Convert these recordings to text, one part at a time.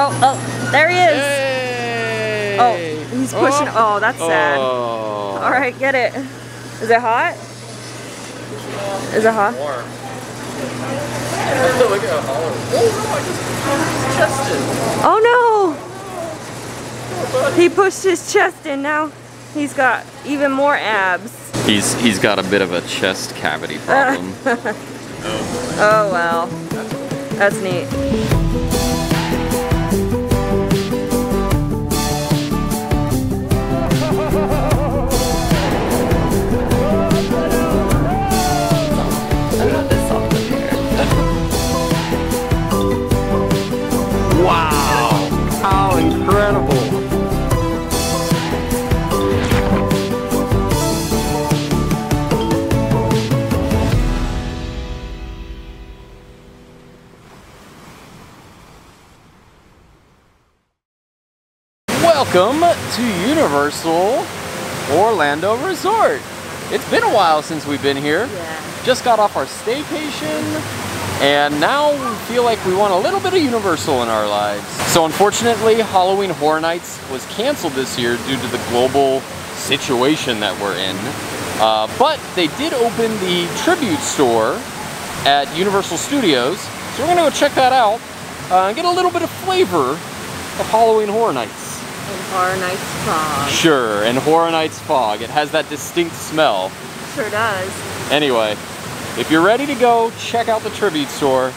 Oh, oh, there he is. Hey! Oh, he's pushing. Oh. oh, that's sad. Oh. All right, get it. Is it hot? Is it hot? Warm. Look at how hollow. Oh, oh no, I just pushed his chest in. Oh no! He pushed his chest in. Now he's got even more abs. He's he's got a bit of a chest cavity problem. Oh well. That's neat. Welcome to Universal Orlando Resort. It's been a while since we've been here. Yeah. Just got off our staycation and now we feel like we want a little bit of Universal in our lives. So unfortunately, Halloween Horror Nights was canceled this year due to the global situation that we're in. Uh, but they did open the Tribute Store at Universal Studios. So we're gonna go check that out uh, and get a little bit of flavor of Halloween Horror Nights. And Horror Nights Fog. Sure, and Horror Nights Fog. It has that distinct smell. Sure does. Anyway, if you're ready to go, check out the Tribute Store.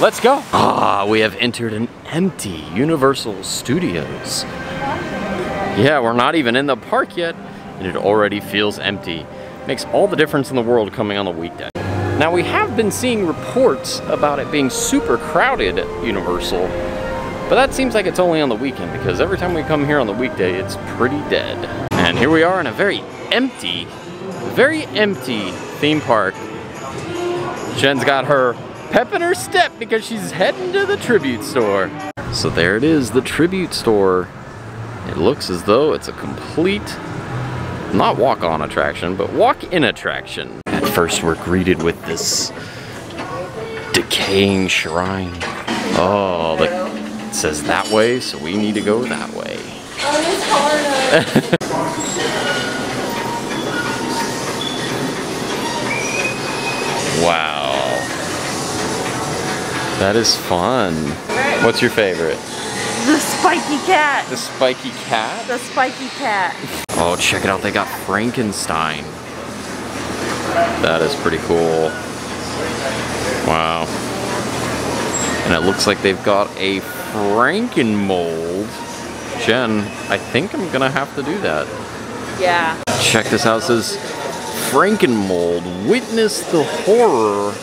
Let's go. Ah, we have entered an empty Universal Studios. Yeah, we're not even in the park yet, and it already feels empty. Makes all the difference in the world coming on the weekday. Now, we have been seeing reports about it being super crowded at Universal, but that seems like it's only on the weekend because every time we come here on the weekday, it's pretty dead. And here we are in a very empty, very empty theme park Jen's got her pep in her step because she's heading to the tribute store. So there it is, the tribute store. It looks as though it's a complete, not walk-on attraction, but walk-in attraction. At first we're greeted with this decaying shrine. Oh, the, says that way, so we need to go that way. Wow. That is fun. What's your favorite? The spiky cat. The spiky cat? The spiky cat. Oh, check it out. They got Frankenstein. That is pretty cool. Wow. And it looks like they've got a Frankenmold. Jen, I think I'm gonna have to do that. Yeah. Check this out. It says Frankenmold. Witness the horror.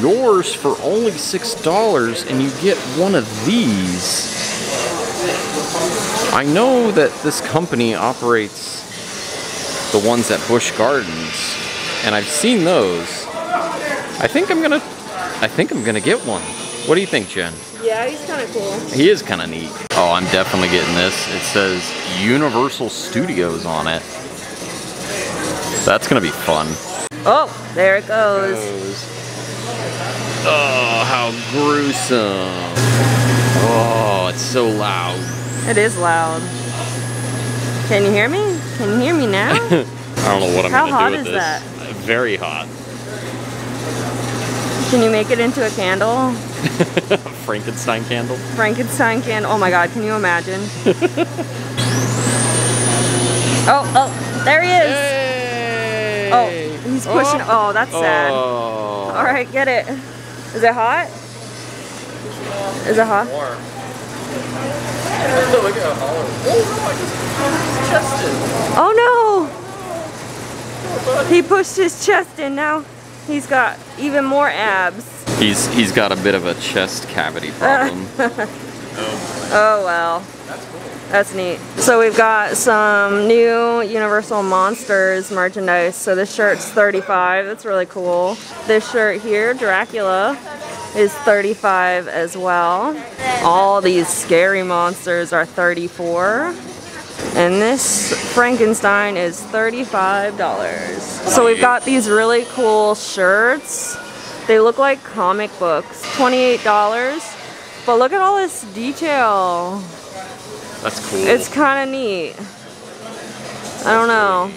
Yours for only $6 and you get one of these. I know that this company operates the ones at Busch Gardens and I've seen those. I think I'm gonna I think I'm gonna get one. What do you think, Jen? Yeah, he's kind of cool. He is kind of neat. Oh, I'm definitely getting this. It says Universal Studios on it. That's gonna be fun. Oh, there it goes. Oh, how gruesome. Oh, it's so loud. It is loud. Can you hear me? Can you hear me now? I don't know what I'm How gonna do with this. How hot is that? Very hot. Can you make it into a candle? Frankenstein candle. Frankenstein candle. Oh my god, can you imagine? oh, oh, there he is. Hey! Oh, he's oh. pushing. Oh, that's sad. Oh. All right, get it. Is it hot? Is it hot? Warm. Look at how. Oh no, I just pushed his chest in. Oh no! He pushed his chest in. Now he's got even more abs. He's he's got a bit of a chest cavity problem. Oh well. That's cool. That's neat. So we've got some new Universal Monsters merchandise. So this shirt's 35. That's really cool. This shirt here, Dracula, is 35 as well. All these scary monsters are 34. And this Frankenstein is $35. So we've got these really cool shirts. They look like comic books. $28. But look at all this detail. That's cool. It's kind of neat. I don't know.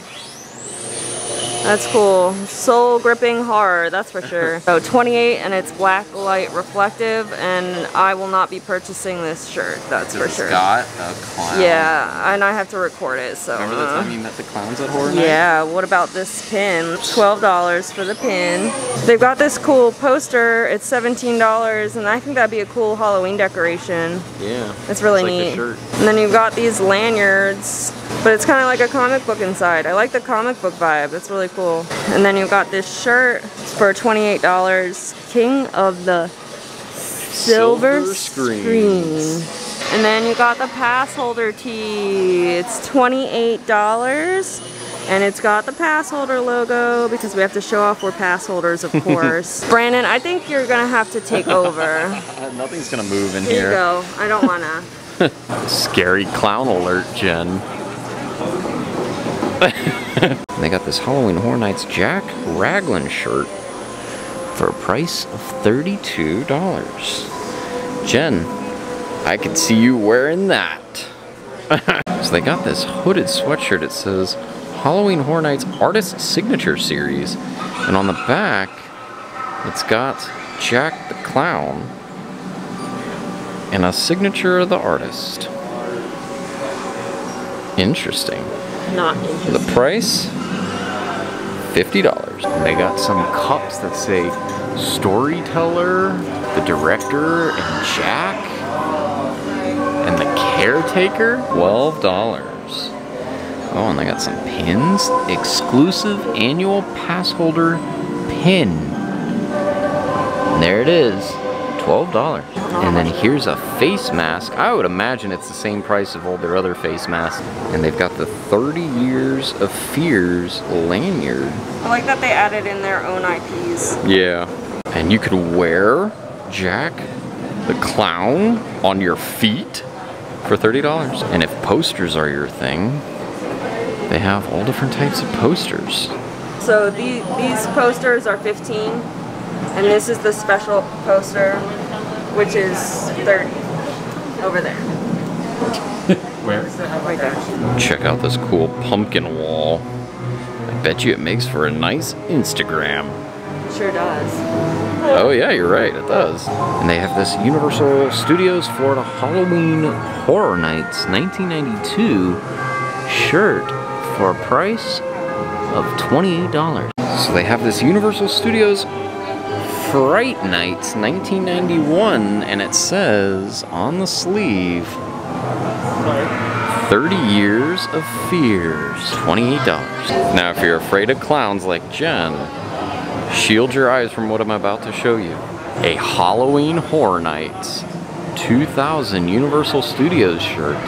That's cool. Soul gripping horror, that's for sure. so 28 and it's black light reflective and I will not be purchasing this shirt, that's for sure. got a clown. Yeah, and I have to record it, so. Remember the uh, time you met the clowns at Horror Night? yeah, what about this pin? $12 for the pin. They've got this cool poster. It's $17 and I think that'd be a cool Halloween decoration. Yeah. It's really It's like neat. And then you've got these lanyards, but it's kind of like a comic book inside. I like the comic book vibe. It's really cool. And then you've got this shirt it's for $28. King of the Silver, Silver Screen. And then you got the pass holder tee. It's $28. And it's got the pass holder logo because we have to show off we're pass holders, of course. Brandon, I think you're gonna have to take over. Nothing's gonna move in Here Here you go. I don't wanna. Scary clown alert, Jen. they got this Halloween Horror Nights Jack Raglan shirt for a price of $32. Jen, I could see you wearing that. so they got this hooded sweatshirt. It says Halloween Horror Nights Artist Signature Series. And on the back, it's got Jack the Clown and a signature of the artist. Interesting. Not The price? $50. And they got some cups that say storyteller, the director, and Jack, and the caretaker. $12. Oh, and they got some pins. Exclusive annual pass holder pin. And there it is. $12. And then here's a face mask. I would imagine it's the same price of all their other face masks. And they've got the 30 Years of Fears lanyard. I like that they added in their own IPs. Yeah. And you could wear Jack the Clown on your feet for $30. And if posters are your thing, they have all different types of posters. So the, these posters are 15, and this is the special poster, which is 30. Over there. Where? Right there. Check out this cool pumpkin wall. I bet you it makes for a nice Instagram. Sure does. Oh yeah, you're right, it does. And they have this Universal Studios Florida Halloween Horror Nights 1992 shirt for a price of $28. So they have this Universal Studios Fright Nights 1991 and it says on the sleeve 30 Years of Fears, $28. Now if you're afraid of clowns like Jen, Shield your eyes from what I'm about to show you. A Halloween Horror Nights 2000 Universal Studios shirt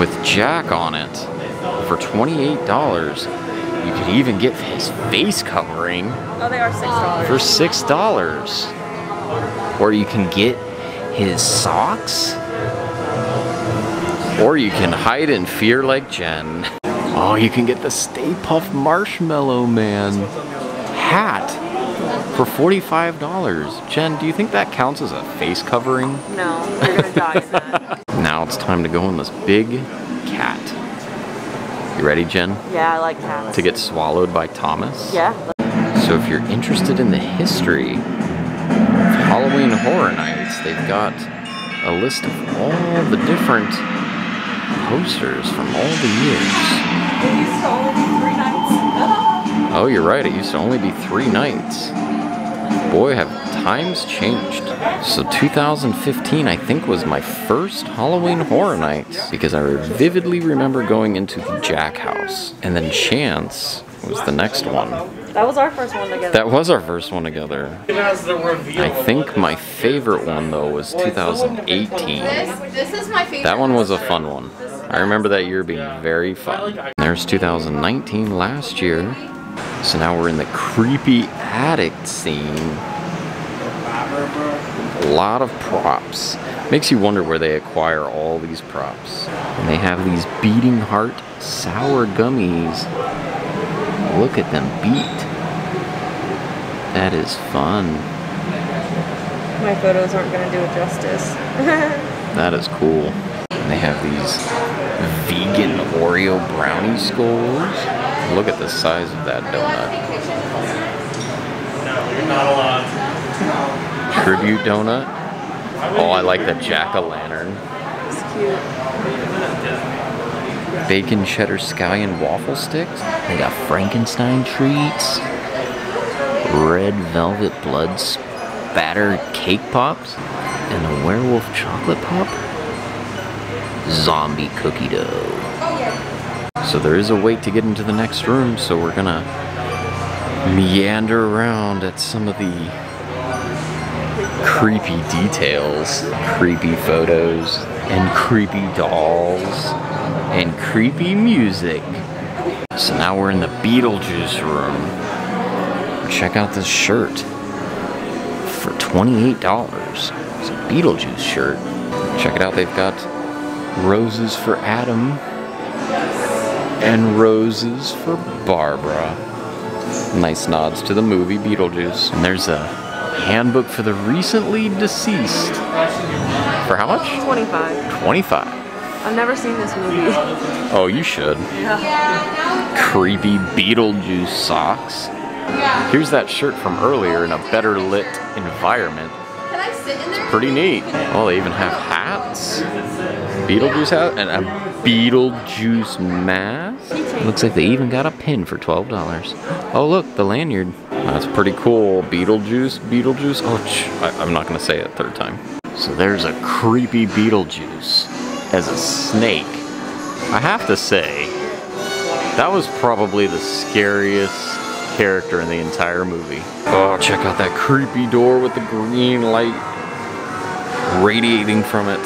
with Jack on it for $28. You could even get his face covering Oh, they are $6. for $6. Or you can get his socks. Or you can hide in fear like Jen. Oh, you can get the Stay Puft Marshmallow Man hat for $45. Jen, do you think that counts as a face covering? No, you're gonna die in that. Now it's time to go in this big cat. You ready, Jen, Yeah, I like cats. to get swallowed by Thomas? Yeah. So if you're interested in the history of Halloween Horror Nights, they've got a list of all the different posters from all the years. It used to only be three nights. Oh, you're right, it used to only be three nights. Boy, have times changed. So 2015, I think, was my first Halloween Horror Nights because I vividly remember going into the Jack House. And then Chance was the next one. That was our first one together. That was our first one together. I think my favorite one though was 2018. This, this is my favorite. That one was a fun one. I remember that year being very fun. There's 2019 last year. So now we're in the creepy attic scene. A lot of props. Makes you wonder where they acquire all these props. And they have these beating heart sour gummies. Look at them beat. That is fun. My photos aren't gonna do it justice. that is cool. And they have these vegan Oreo brownie skulls. Look at the size of that donut. Tribute donut. Oh, I like the jack-o'-lantern. It's cute. Bacon cheddar scallion waffle sticks. They got Frankenstein treats. Red velvet blood spatter cake pops. And a werewolf chocolate pop. Zombie cookie dough. So there is a wait to get into the next room, so we're gonna meander around at some of the creepy details, creepy photos, and creepy dolls, and creepy music. So now we're in the Beetlejuice room. Check out this shirt for $28. It's a Beetlejuice shirt. Check it out, they've got roses for Adam and roses for Barbara. Nice nods to the movie Beetlejuice. And there's a handbook for the recently deceased. For how much? 25. 25. I've never seen this movie. Oh, you should. Yeah. Creepy Beetlejuice socks. Here's that shirt from earlier in a better lit environment. Can I sit in there? Pretty neat. Oh, they even have hats. Beetlejuice hat and a Beetlejuice mask. Looks like they even got a pin for $12. Oh, look, the lanyard. That's pretty cool. Beetlejuice, Beetlejuice. Oh, I, I'm not gonna say it a third time. So there's a creepy Beetlejuice as a snake. I have to say, that was probably the scariest character in the entire movie. Oh, check out that creepy door with the green light radiating from it.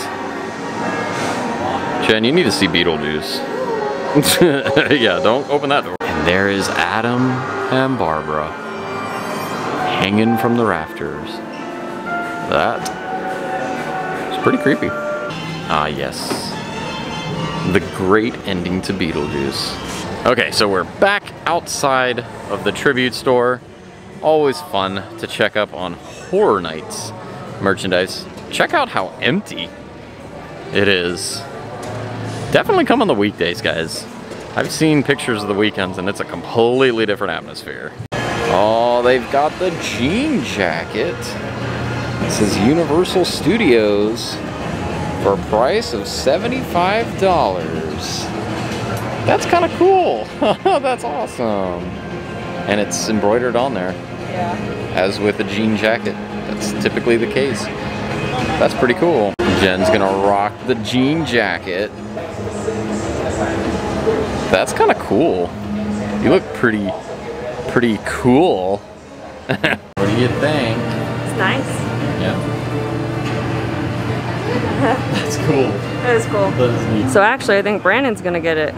Jen, you need to see Beetlejuice. yeah, don't open that door. And there is Adam and Barbara hanging from the rafters. That is pretty creepy. Ah, yes. The great ending to Beetlejuice. Okay, so we're back outside of the tribute store. Always fun to check up on Horror Nights merchandise. Check out how empty it is. Definitely come on the weekdays, guys. I've seen pictures of the weekends and it's a completely different atmosphere. Oh, they've got the jean jacket. This is Universal Studios for a price of $75. That's kind of cool. That's awesome. And it's embroidered on there, Yeah. as with a jean jacket. That's typically the case. That's pretty cool. Jen's gonna rock the jean jacket. That's kind of cool. You look pretty, pretty cool. what do you think? It's nice. Yeah. That's cool. That is cool. That is neat. So actually, I think Brandon's gonna get it.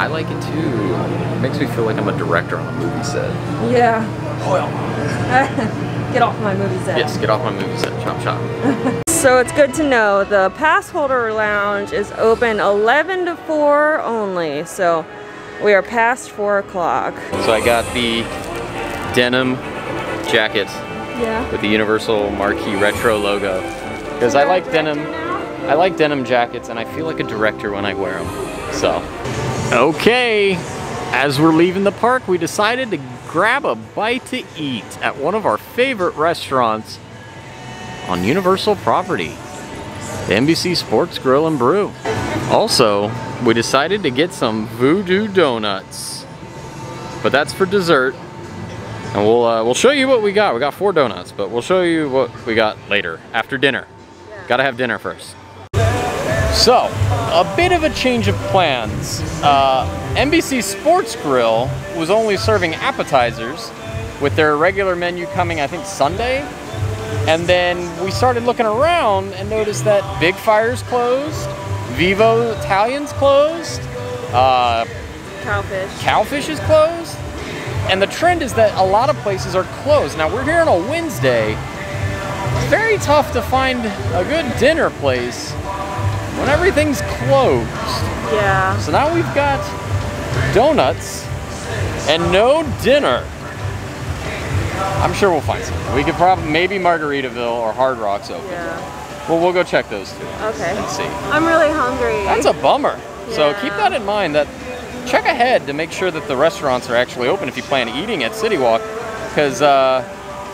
I like it too. It makes me feel like I'm a director on a movie set. Yeah. get off my movie set. Yes, get off my movie set. Chop chop. So it's good to know the pass holder lounge is open 11 to 4 only. So we are past 4 o'clock. So I got the denim jacket Yeah. with the Universal Marquee Retro logo. Because I like denim. I like denim jackets and I feel like a director when I wear them. So, okay. As we're leaving the park, we decided to grab a bite to eat at one of our favorite restaurants on Universal property, the NBC Sports Grill and Brew. Also, we decided to get some Voodoo Donuts, but that's for dessert. And we'll uh, we'll show you what we got. We got four donuts, but we'll show you what we got later after dinner. Gotta have dinner first. So, a bit of a change of plans. Uh, NBC Sports Grill was only serving appetizers, with their regular menu coming, I think, Sunday. And then we started looking around and noticed that Bigfire's closed, Vivo Italian's closed, uh, Cowfish. Cowfish is closed, and the trend is that a lot of places are closed. Now we're here on a Wednesday. It's very tough to find a good dinner place when everything's closed. Yeah. So now we've got donuts and no dinner. I'm sure we'll find something. We could probably, maybe Margaritaville or Hard Rock's open. Yeah. Well, we'll go check those two Okay. and see. I'm really hungry. That's a bummer. So keep that in mind that check ahead to make sure that the restaurants are actually open if you plan eating at City Walk because uh,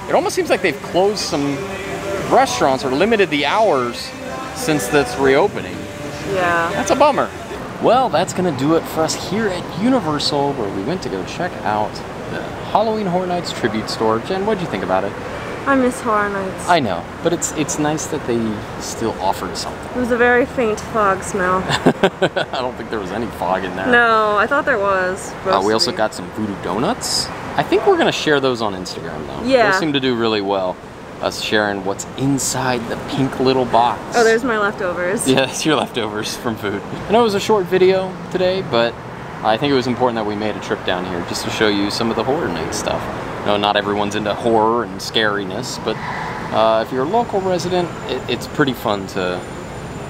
it almost seems like they've closed some restaurants or limited the hours since that's reopening. Yeah. That's a bummer. Well, that's gonna do it for us here at Universal where we went to go check out the Halloween Horror Nights tribute store. Jen, what'd you think about it? I miss Horror Nights. I know, but it's it's nice that they still offered something. it was a very faint fog smell. I don't think there was any fog in there. no, I thought there was. Uh, we also got some voodoo donuts. I think we're gonna share those on Instagram though. Yeah. Those seem to do really well. Us sharing what's inside the pink little box. Oh, there's my leftovers. Yeah, that's your leftovers from food. I know it was a short video today, but I think it was important that we made a trip down here just to show you some of the horror night stuff. Know not everyone's into horror and scariness, but uh, if you're a local resident, it, it's pretty fun to.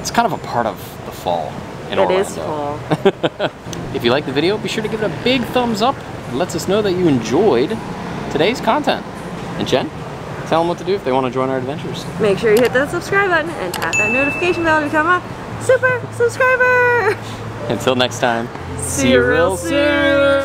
It's kind of a part of the fall in It Orlando. is fall. If you like the video, be sure to give it a big thumbs up. It lets us know that you enjoyed today's content. And Jen, tell them what to do if they want to join our adventures. Make sure you hit that subscribe button and tap that notification bell to become a super subscriber. Until next time, See you real soon.